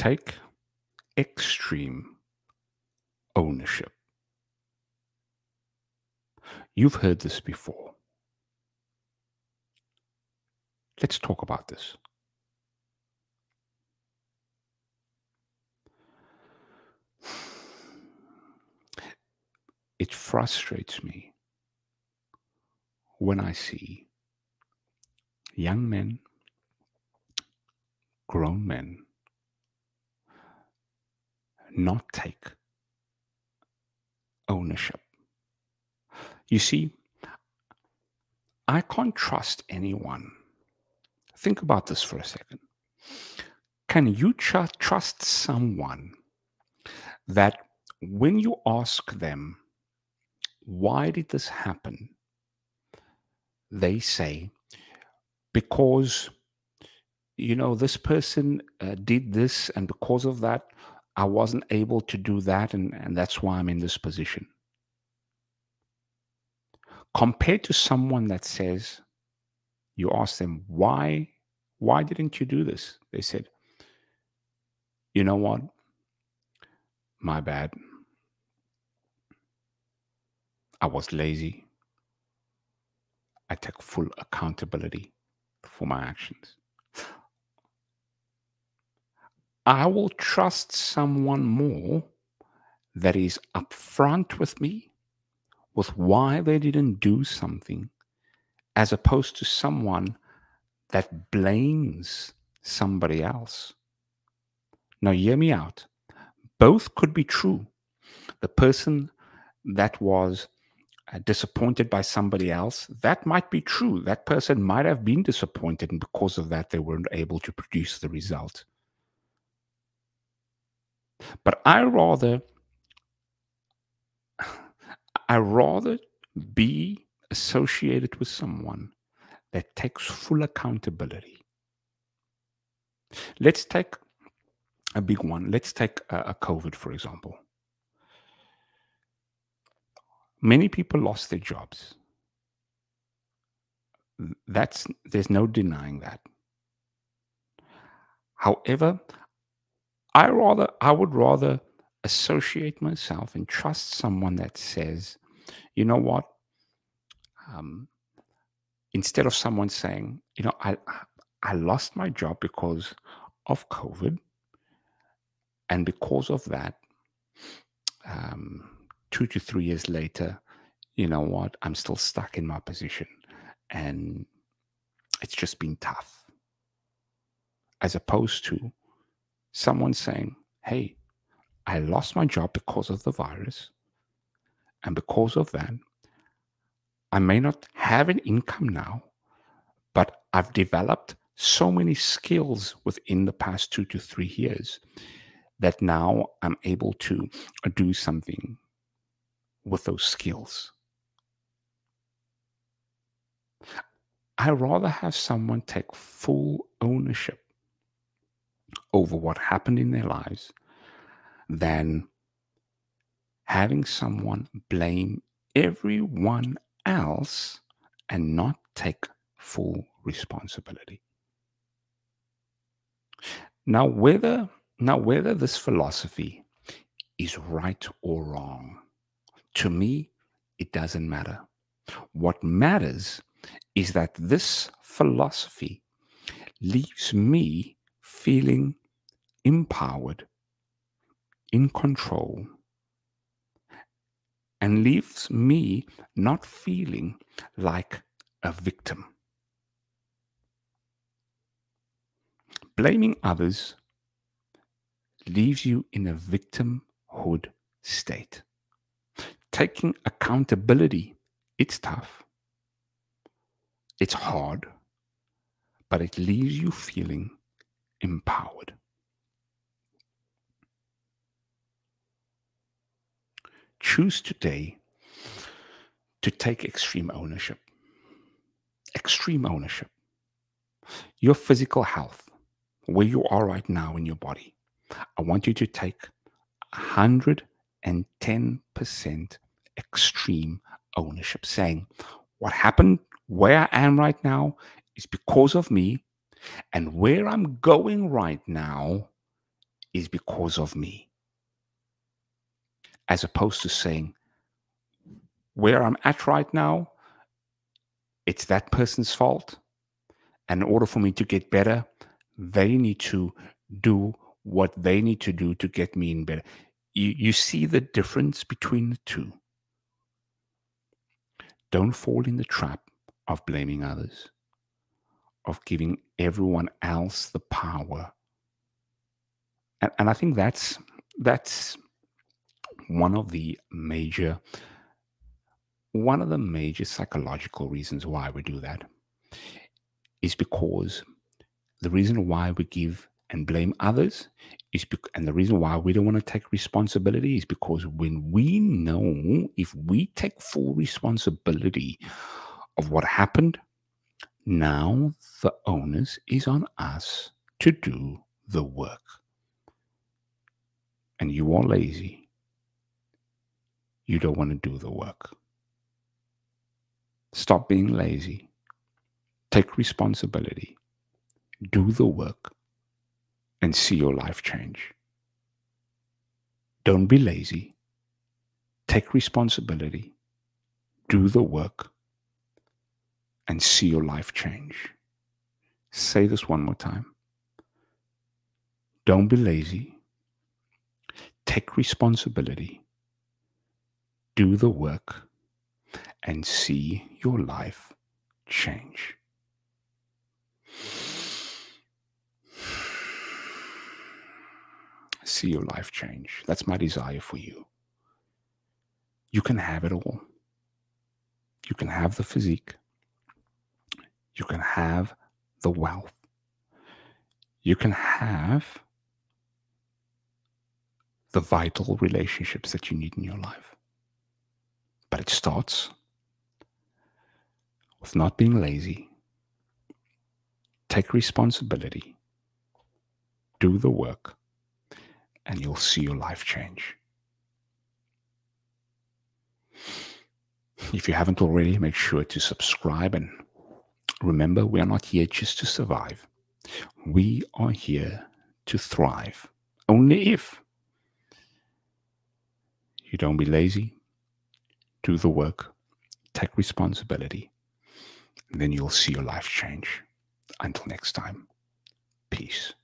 take extreme ownership. You've heard this before. Let's talk about this. It frustrates me when I see young men, grown men, not take ownership. You see, I can't trust anyone. Think about this for a second. Can you tr- trust someone that when you ask them, why did this happen? They say, because, you know, this person uh, did this, and because of that, I wasn't able to do that, and, and that's why I'm in this position. Compared to someone that says, you ask them, why, why didn't you do this? They said, you know what? My bad. I was lazy. I take full accountability for my actions. I will trust someone more that is upfront with me with why they didn't do something as opposed to someone that blames somebody else. Now, hear me out. Both could be true. The person that was uh, disappointed by somebody else, that might be true. That person might have been disappointed, and because of that, they weren't able to produce the result. But I rather, I rather be associated with someone that takes full accountability. Let's take a big one. Let's take a, a COVID, for example. Many people lost their jobs. That's there's no denying that. However, I rather I would rather associate myself and trust someone that says, you know what, um, instead of someone saying, you know, I I lost my job because of COVID, and because of that, um, two to three years later, you know what? I'm still stuck in my position and it's just been tough. As opposed to someone saying, hey, I lost my job because of the virus. And because of that, I may not have an income now, but I've developed so many skills within the past two to three years that now I'm able to do something with those skills. I rather have someone take full ownership over what happened in their lives than having someone blame everyone else and not take full responsibility. Now, whether now whether this philosophy is right or wrong, to me, it doesn't matter. What matters is that this philosophy leaves me feeling empowered, in control, and leaves me not feeling like a victim. Blaming others leaves you in a victimhood state taking accountability, it's tough. It's hard, but it leaves you feeling empowered. Choose today to take extreme ownership. Extreme ownership. Your physical health, where you are right now in your body. I want you to take 110% extreme ownership, saying, What happened where I am right now is because of me, and where I'm going right now is because of me. As opposed to saying, where I'm at right now, it's that person's fault. And in order for me to get better, they need to do what they need to do to get me in better. You, you see the difference between the two. Don't fall in the trap of blaming others, of giving everyone else the power. And, and I think that's that's one of the major one of the major psychological reasons why we do that is because the reason why we give and blame others is bec- and the reason why we don't want to take responsibility is because when we know if we take full responsibility of what happened now the onus is on us to do the work and you are lazy you don't want to do the work stop being lazy take responsibility do the work and see your life change. Don't be lazy. Take responsibility. Do the work and see your life change. Say this one more time. Don't be lazy. Take responsibility. Do the work and see your life change. see your life change. That's my desire for you. You can have it all. You can have the physique. You can have the wealth. You can have the vital relationships that you need in your life. But it starts with not being lazy. Take responsibility. Do the work and you'll see your life change. If you haven't already, make sure to subscribe and remember we are not here just to survive. We are here to thrive. Only if you don't be lazy, do the work, take responsibility, and then you'll see your life change. Until next time, peace.